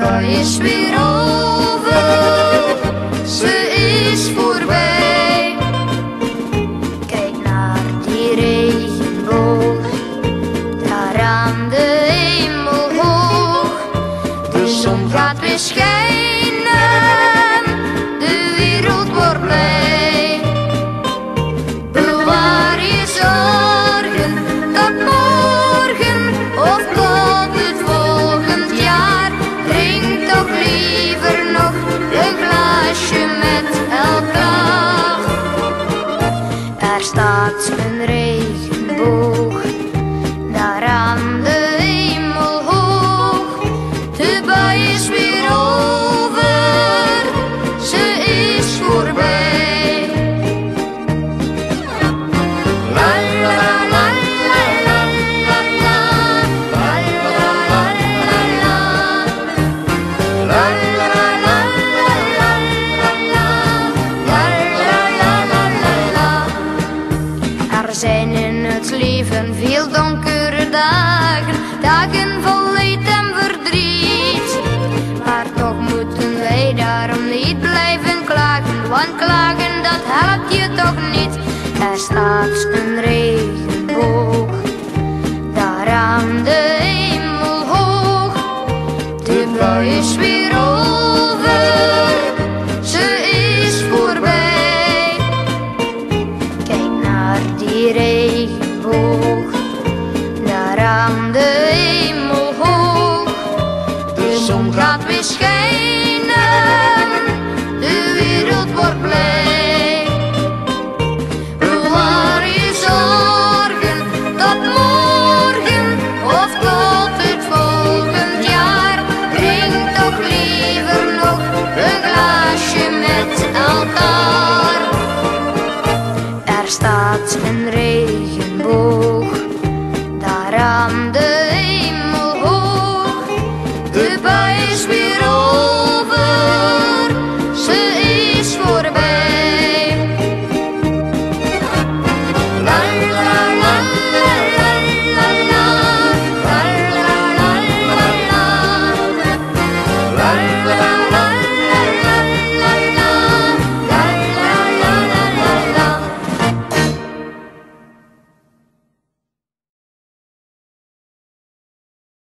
Twoje szpirony want klagen dat helpt je toch niet. Er staat een regenboog, daar aan de hemel hoog. De bui is weer over, ze is voorbij. Kijk naar die regenboog, daar aan de hemel hoog. De zon gaat weer schijnen, wordt blij. Bewaar je zorgen tot morgen of tot het volgend jaar. Drink toch liever nog een glaasje met elkaar. Er staat een